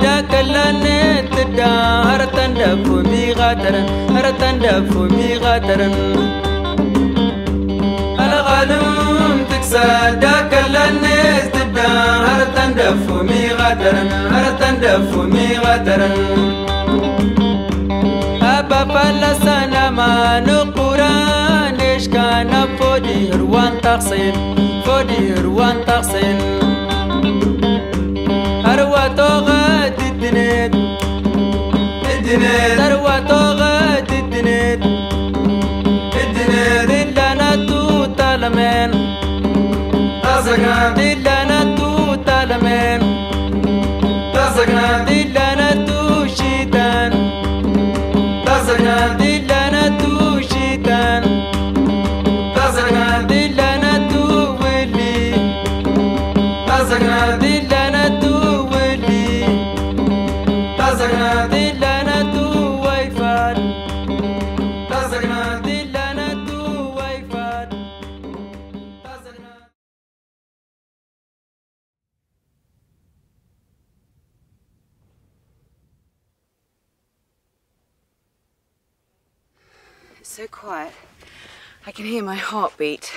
dakkalane tidda aratan dafu mi qadaran aratan dafu mi qadaran alqalum tiksa dakkalane tidda aratan dafu mi qadaran aratan dafu mi qadaran abafala sanama nuquran ishkana fodi ruwan taqsin fodi ruwan taqsin الدنيت أروى توغد الدنيت الدنيت دلنا تو تلمين تزقنا دلنا so quiet. I can hear my heartbeat.